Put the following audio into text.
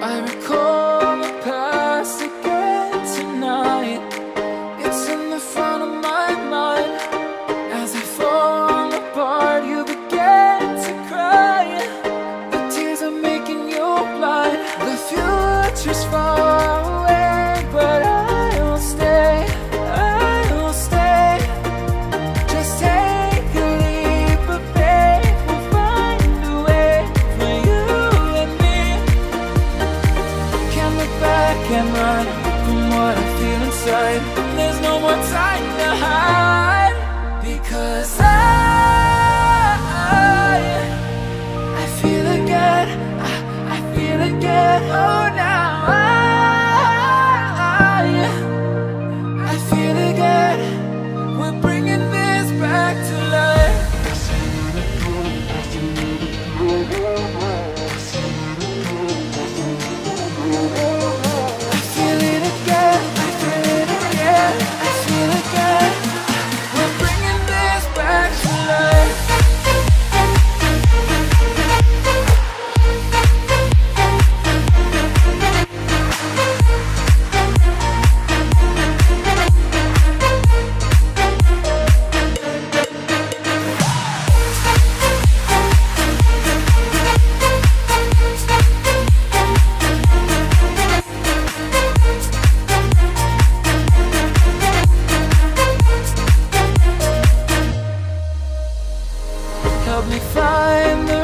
I recall the past again tonight. It's in the front of my mind. As I fall apart you begin to cry. The tears are making you blind. The future's far run from what I feel inside. There's no more time to hide. help me find the